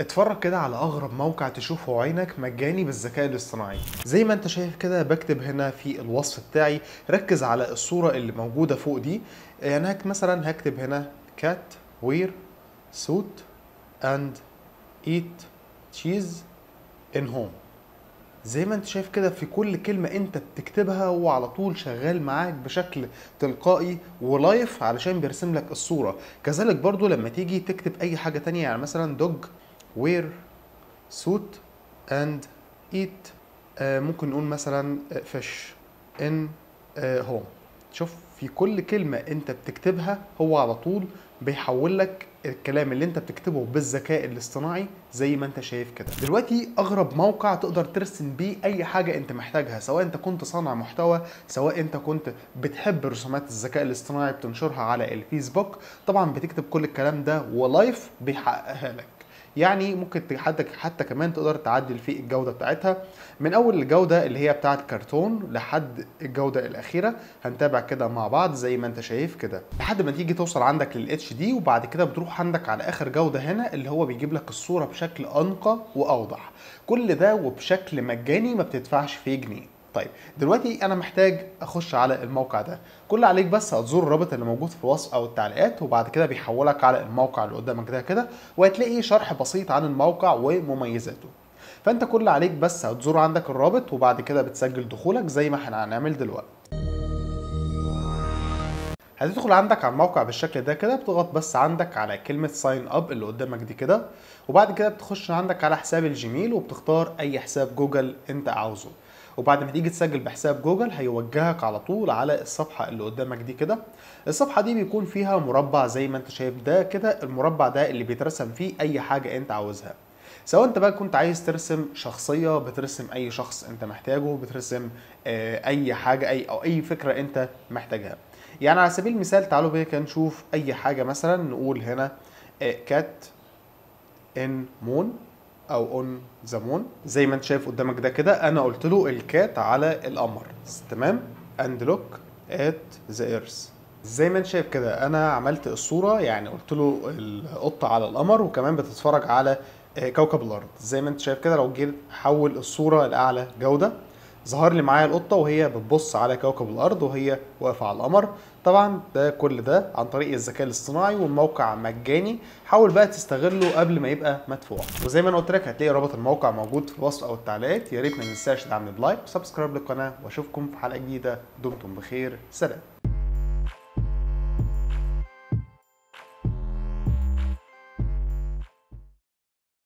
اتفرج كده على أغرب موقع تشوفه عينك مجاني بالذكاء الاصطناعي. زي ما أنت شايف كده بكتب هنا في الوصف بتاعي ركز على الصورة اللي موجودة فوق دي. يعني هك مثلا هكتب هنا cat wear suit and eat cheese in home. زي ما أنت شايف كده في كل كلمة أنت بتكتبها هو على طول شغال معاك بشكل تلقائي ولايف علشان بيرسم لك الصورة. كذلك برضو لما تيجي تكتب أي حاجة تانية يعني مثلا dog wear suit and eat. آه ممكن نقول مثلا آه، fish in آه home. شوف في كل كلمة أنت بتكتبها هو على طول بيحول لك الكلام اللي أنت بتكتبه بالذكاء الاصطناعي زي ما أنت شايف كده. دلوقتي أغرب موقع تقدر ترسم بيه أي حاجة أنت محتاجها سواء أنت كنت صانع محتوى سواء أنت كنت بتحب رسومات الذكاء الاصطناعي بتنشرها على الفيسبوك طبعا بتكتب كل الكلام ده ولايف بيحققها لك. يعني ممكن حتى حتى كمان تقدر تعدل في الجودة بتاعتها. من أول الجودة اللي هي بتاعه كرتون لحد الجودة الأخيرة هنتابع كده مع بعض زي ما أنت شايف كده. لحد ما تيجي توصل عندك للاتش دي وبعد كده بتروح عندك على آخر جودة هنا اللي هو بيجيب لك الصورة بشكل أنقى وأوضح. كل ده وبشكل مجاني ما بتدفعش فيه جنيه. طيب دلوقتي أنا محتاج أخش على الموقع ده. كل عليك بس هتزور الرابط اللي موجود في الوصف أو التعليقات وبعد كده بيحولك على الموقع اللي قدامك ده كده وهتلاقي شرح بسيط عن الموقع ومميزاته. فأنت كل عليك بس هتزور عندك الرابط وبعد كده بتسجل دخولك زي ما إحنا هنعمل دلوقتي. هتدخل عندك على الموقع بالشكل ده كده بتضغط بس عندك على كلمة sign up اللي قدامك دي كده وبعد كده بتخش عندك على حساب ال Gmail وبتختار أي حساب جوجل أنت عاوزه. وبعد ما تيجي تسجل بحساب جوجل هيوجهك على طول على الصفحة اللي قدامك دي كده. الصفحة دي بيكون فيها مربع زي ما انت شايف ده كده المربع ده اللي بيترسم فيه أي حاجة انت عاوزها. سواء انت بقى كنت عايز ترسم شخصية بترسم أي شخص انت محتاجه بترسم آه، أي حاجة أي أو أي فكرة انت محتاجها. يعني على سبيل المثال تعالوا بينا كده نشوف أي حاجة مثلا نقول هنا cat in moon أو on the moon. زي ما أنت شايف قدامك ده كده أنا قلت له ال cat على القمر. تمام؟ and look at the earth زي ما أنت شايف كده أنا عملت الصورة يعني قلت له القطة على القمر وكمان بتتفرج على آه، كوكب الأرض. زي ما أنت شايف كده لو جيت احول الصورة لأعلى جودة ظهر لي معايا القطة وهي بتبص على كوكب الأرض وهي واقفة على القمر. طبعا ده كل ده عن طريق الذكاء الاصطناعي والموقع مجاني. حاول بقى تستغله قبل ما يبقى مدفوع. وزي ما أنا قلت لك هتلاقي رابط الموقع موجود في الوصف أو التعليقات. يا ريت ما ننساش تدعمني ب like و subscribe للقناة وأشوفكم في حلقة جديدة. دمتم بخير. سلام.